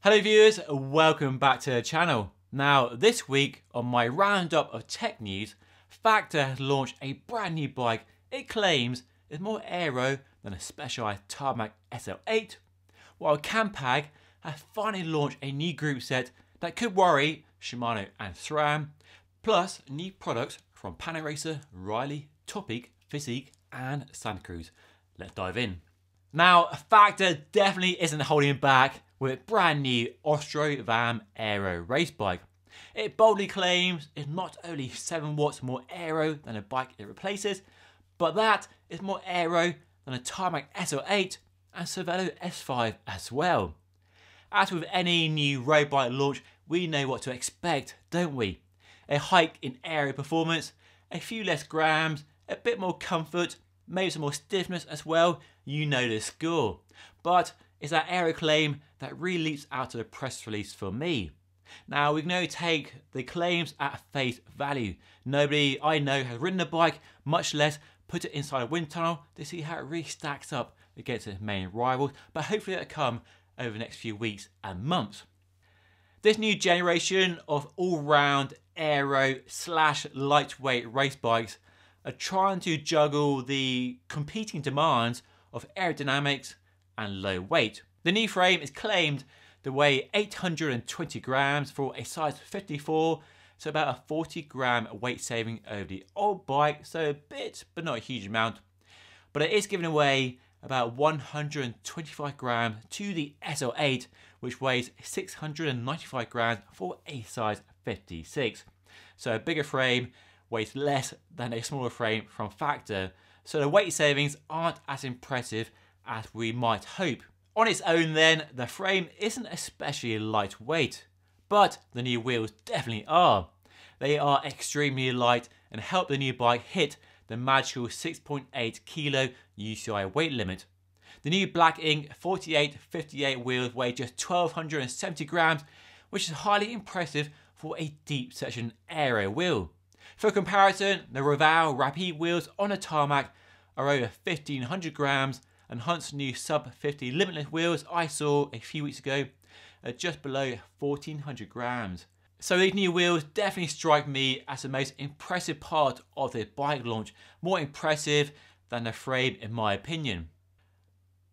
Hello viewers, welcome back to the channel. Now this week on my roundup of tech news, Factor has launched a brand new bike it claims is more aero than a Specialized Tarmac SL8, while Campag has finally launched a new group set that could worry Shimano and SRAM, plus new products from Panaracer, Reilly, Topeak, Fizik and Santa Cruz. Let's dive in. Now, Factor definitely isn't holding back with brand new Ostro VAM Aero race bike. It boldly claims it's not only 7 watts more aero than a bike it replaces, but that is more aero than a Tarmac SL8 and Cervelo S5 as well. As with any new road bike launch, we know what to expect, don't we? A hike in aero performance, a few less grams, a bit more comfort, maybe some more stiffness as well, you know the score. But it's that aero claim that really leaps out of the press release for me. Now we can only take the claims at face value. Nobody I know has ridden a bike, much less put it inside a wind tunnel to see how it really stacks up against its main rivals, but hopefully that'll come over the next few weeks and months. This new generation of all-round aero slash lightweight race bikes are trying to juggle the competing demands of aerodynamics and low weight. The new frame is claimed to weigh 820 grams for a size 54, so about a 40 gram weight saving over the old bike, so a bit but not a huge amount. But it is giving away about 125 grams to the SL8, which weighs 695 grams for a size 56. So a bigger frame weighs less than a smaller frame from Factor, so the weight savings aren't as impressive as we might hope. On its own then, the frame isn't especially lightweight, but the new wheels definitely are. They are extremely light and help the new bike hit the magical 6.8 kilo UCI weight limit. The new Black Inc 4858 wheels weigh just 1270 grams, which is highly impressive for a deep section aero wheel. For comparison, the Roval Rapide wheels on a tarmac are over 1500 grams and Hunt's new sub 50 limitless wheels I saw a few weeks ago are just below 1400 grams. So these new wheels definitely strike me as the most impressive part of the bike launch, more impressive than the frame in my opinion.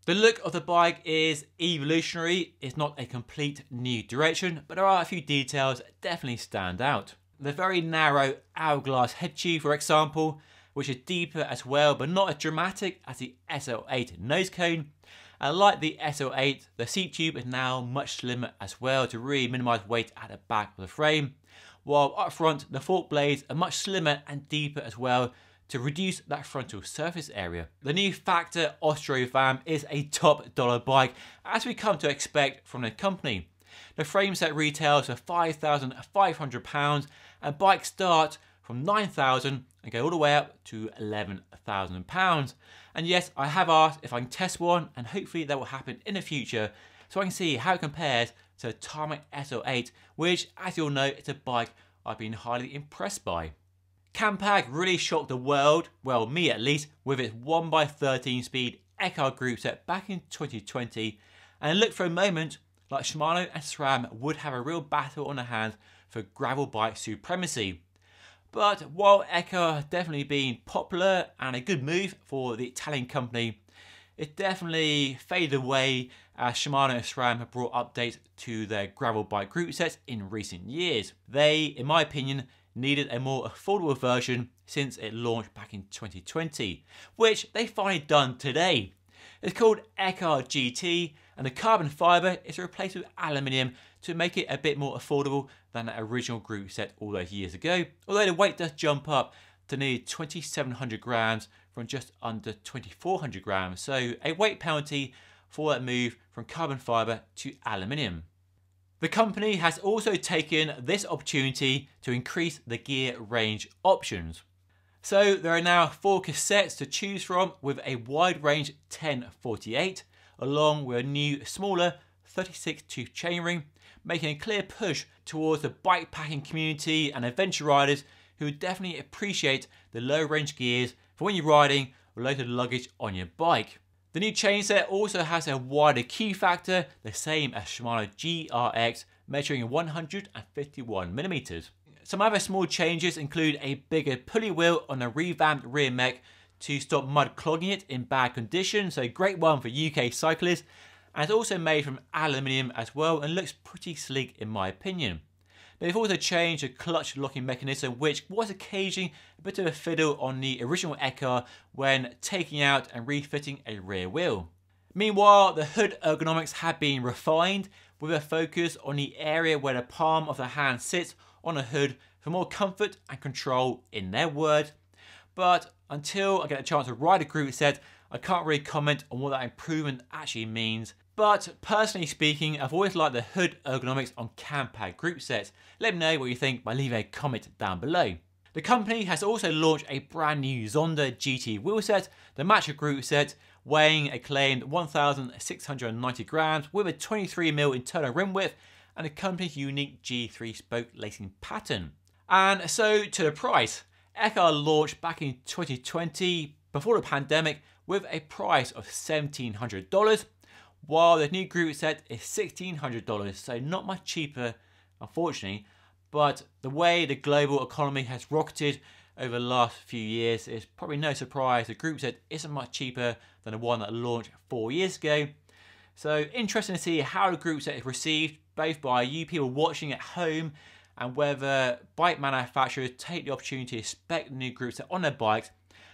The look of the bike is evolutionary, it's not a complete new direction, but there are a few details that definitely stand out. The very narrow hourglass head tube for example, which is deeper as well but not as dramatic as the SL8 nose cone, and like the SL8, the seat tube is now much slimmer as well to really minimise weight at the back of the frame, while up front the fork blades are much slimmer and deeper as well to reduce that frontal surface area. The new Factor Ostro VAM is a top dollar bike as we come to expect from the company. The frame set retails for £5,500 and bikes start from 9,000 and go all the way up to 11,000 pounds. And yes, I have asked if I can test one and hopefully that will happen in the future so I can see how it compares to Tarmac SL8, which as you'll know, is a bike I've been highly impressed by. Campag really shocked the world, well me at least, with its 1x13 speed Ekar group set back in 2020 and it looked for a moment like Shimano and SRAM would have a real battle on their hands for gravel bike supremacy. But while has definitely been popular and a good move for the Italian company, it definitely faded away as Shimano and SRAM have brought updates to their gravel bike group sets in recent years. They, in my opinion, needed a more affordable version since it launched back in 2020, which they finally done today. It's called Ekar GT and the carbon fibre is replaced with aluminium to make it a bit more affordable than the original group set all those years ago, although the weight does jump up to nearly 2700 grams from just under 2400 grams, so a weight penalty for that move from carbon fibre to aluminium. The company has also taken this opportunity to increase the gear range options. So there are now four cassettes to choose from with a wide range 1048 along with a new smaller 36 tooth chainring making a clear push towards the bikepacking community and adventure riders who would definitely appreciate the low range gears for when you're riding loaded luggage on your bike. The new chainset also has a wider Q factor, the same as Shimano GRX, measuring 151mm. Some other small changes include a bigger pulley wheel on a revamped rear mech to stop mud clogging it in bad condition, so great one for UK cyclists, and it's also made from aluminium as well and looks pretty sleek in my opinion. They've also changed the clutch locking mechanism which was occasioning a bit of a fiddle on the original Ekar when taking out and refitting a rear wheel. Meanwhile, the hood ergonomics have been refined with a focus on the area where the palm of the hand sits on a hood for more comfort and control in their word. But until I get a chance to ride a group set, I can't really comment on what that improvement actually means but personally speaking, I've always liked the hood ergonomics on Campag group sets. Let me know what you think by leaving a comment down below. The company has also launched a brand new Zonda GT wheel set, the Matcha group set, weighing a claimed 1,690 grams with a 23mm internal rim width and the company's unique G3 spoke lacing pattern. And so to the price. Ekar launched back in 2020 before the pandemic with a price of $1,700 while the new group set is $1,600, so not much cheaper, unfortunately. But the way the global economy has rocketed over the last few years, it's probably no surprise the group set isn't much cheaper than the one that launched four years ago. So interesting to see how the group set is received, both by you people watching at home and whether bike manufacturers take the opportunity to spec new groups on their bikes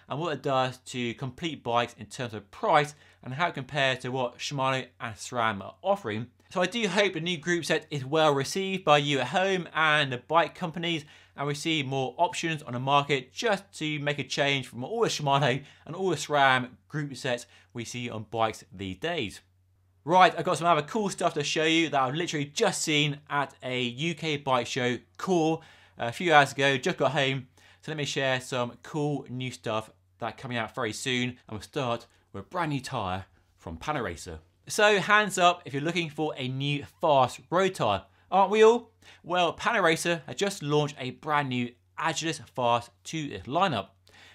and what it does to complete bikes in terms of price and how it compares to what Shimano and SRAM are offering. So I do hope the new group set is well received by you at home and the bike companies and we see more options on the market just to make a change from all the Shimano and all the SRAM group sets we see on bikes these days. Right, I've got some other cool stuff to show you that I've literally just seen at a UK bike show, Core, a few hours ago, just got home. So let me share some cool new stuff that coming out very soon and we'll start with a brand new tyre from Panaracer. So hands up if you're looking for a new fast road tyre, aren't we all? Well, Panaracer has just launched a brand new Agilest Fast 2 lineup.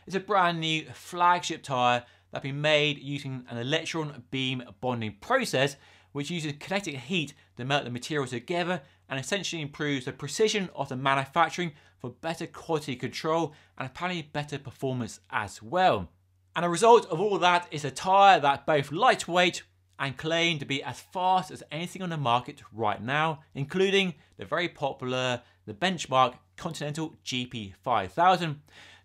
It's a brand new flagship tyre that been made using an electron beam bonding process which uses kinetic heat to melt the materials together and essentially improves the precision of the manufacturing for better quality control and apparently better performance as well. And a result of all that is a tyre that both lightweight and claimed to be as fast as anything on the market right now, including the very popular, the benchmark Continental GP5000.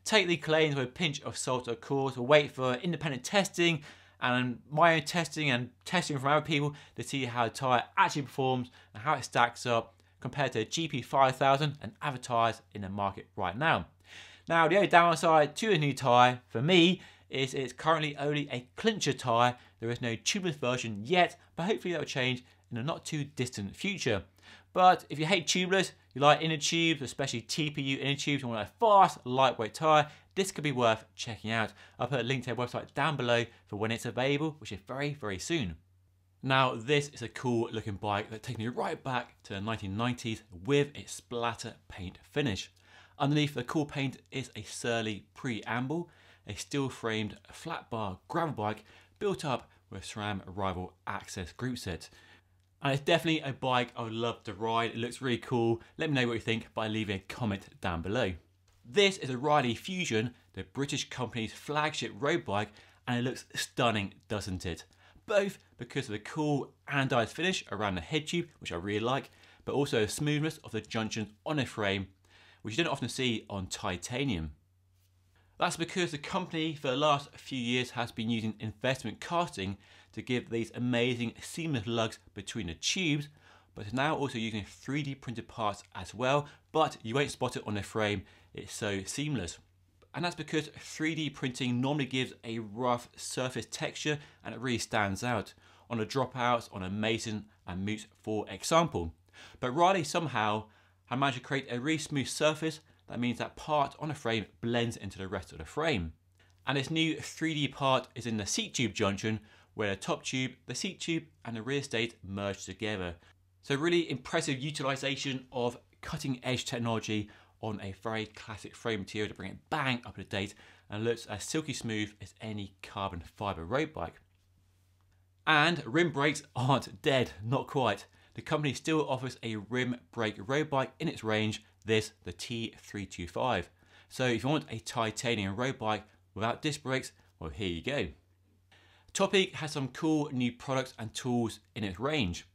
Take the claims with a pinch of salt of course, we'll wait for independent testing and my own testing and testing from other people to see how the tyre actually performs and how it stacks up compared to GP5000 and other tyres in the market right now. Now the only downside to a new tyre for me is it's currently only a clincher tyre. There is no tubeless version yet, but hopefully that will change in a not too distant future. But if you hate tubeless, you like inner tubes, especially TPU inner tubes, and want a fast, lightweight tyre, this could be worth checking out. I'll put a link to their website down below for when it's available, which is very, very soon. Now, this is a cool looking bike that takes me right back to the 1990s with its splatter paint finish. Underneath the cool paint is a Surly Preamble, a steel framed flat bar gravel bike built up with SRAM Rival AXS group set. And it's definitely a bike I would love to ride. It looks really cool. Let me know what you think by leaving a comment down below. This is a Reilly Fusion, the British company's flagship road bike, and it looks stunning, doesn't it? Both because of the cool anodized finish around the head tube, which I really like, but also the smoothness of the junctions on the frame, which you don't often see on titanium. That's because the company for the last few years has been using investment casting to give these amazing seamless lugs between the tubes, but now also using 3D printed parts as well, but you won't spot it on the frame, it's so seamless. And that's because 3D printing normally gives a rough surface texture and it really stands out on the dropouts on a Mason and Moots for example. But Reilly somehow have managed to create a really smooth surface that means that part on a frame blends into the rest of the frame. And this new 3D part is in the seat tube junction where the top tube, the seat tube and the rear state merge together. So really impressive utilization of cutting edge technology on a very classic frame material to bring it bang up to date and looks as silky smooth as any carbon fiber road bike. And rim brakes aren't dead, not quite. The company still offers a rim brake road bike in its range, this the T325. So if you want a titanium road bike without disc brakes, well here you go. Topeak has some cool new products and tools in its range.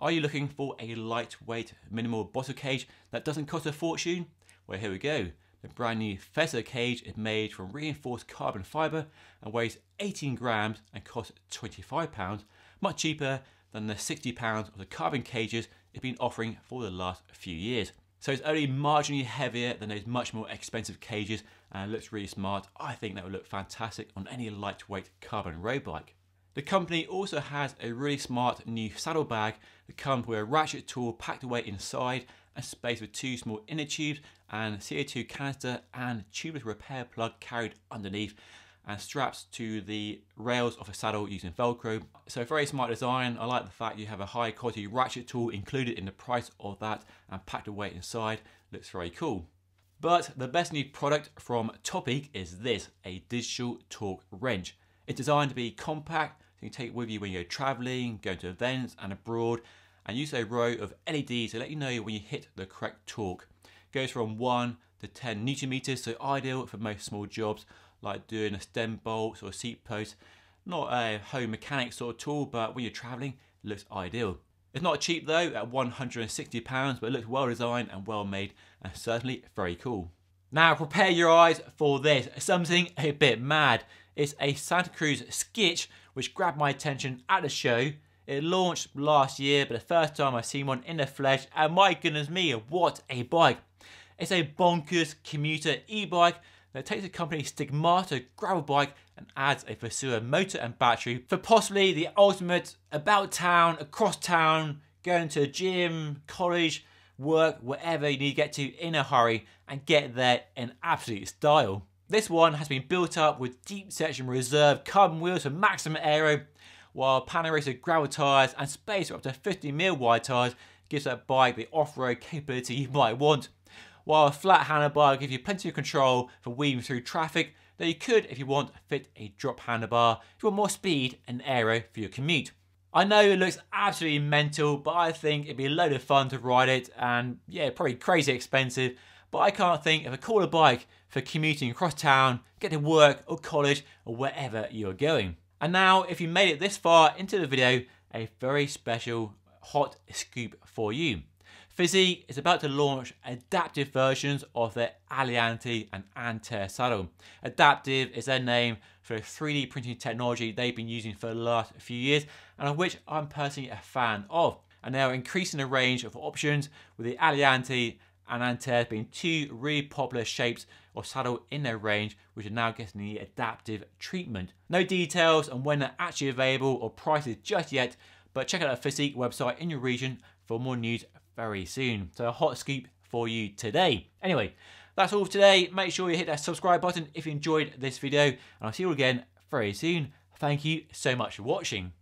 Are you looking for a lightweight minimal bottle cage that doesn't cost a fortune? Well here we go. The brand new Fezzer cage is made from reinforced carbon fibre and weighs 18 grams and costs £25, much cheaper than the £60 of the carbon cages it's been offering for the last few years. So it's only marginally heavier than those much more expensive cages and looks really smart. I think that would look fantastic on any lightweight carbon road bike. The company also has a really smart new saddle bag that comes with a ratchet tool packed away inside and space with two small inner tubes and CO2 canister and tubeless repair plug carried underneath and straps to the rails of a saddle using Velcro. So very smart design. I like the fact you have a high quality ratchet tool included in the price of that and packed away inside. Looks very cool. But the best new product from Topeak is this, a digital torque wrench. It's designed to be compact, so you can take it with you when you're traveling, going to events and abroad, and use a row of LEDs to let you know when you hit the correct torque. It goes from 1 to 10 newton meters, so ideal for most small jobs like doing a stem bolts or a seat post. Not a home mechanic sort of tool, but when you're traveling, it looks ideal. It's not cheap though, at £160, but it looks well designed and well made, and certainly very cool. Now prepare your eyes for this, something a bit mad. It's a Santa Cruz Skitch, which grabbed my attention at the show. It launched last year, but the first time I've seen one in the flesh, and my goodness me, what a bike. It's a bonkers commuter e-bike that takes the company's Stigmata gravel bike and adds a Fazua motor and battery for possibly the ultimate about town, across town, going to a gym, college, work, wherever you need to get to in a hurry and get there in absolute style. This one has been built up with deep section reserve carbon wheels for maximum aero, while Panaracer gravel tyres and space for up to 50mm wide tyres gives that bike the off-road capability you might want while a flat handlebar will give you plenty of control for weaving through traffic, though you could, if you want, fit a drop handlebar if you want more speed and aero for your commute. I know it looks absolutely mental, but I think it'd be a load of fun to ride it and yeah, probably crazy expensive, but I can't think of a cooler bike for commuting across town, get to work or college or wherever you're going. And now, if you made it this far into the video, a very special hot scoop for you. Fizik is about to launch adaptive versions of their Aliante and Antares saddle. Adaptive is their name for a 3D printing technology they've been using for the last few years and of which I'm personally a fan of. And they are increasing the range of options with the Aliante and Antares being two really popular shapes of saddle in their range which are now getting the adaptive treatment. No details on when they're actually available or prices just yet, but check out the Fizik website in your region for more news very soon. So a hot scoop for you today. Anyway, that's all for today. Make sure you hit that subscribe button if you enjoyed this video. And I'll see you all again very soon. Thank you so much for watching.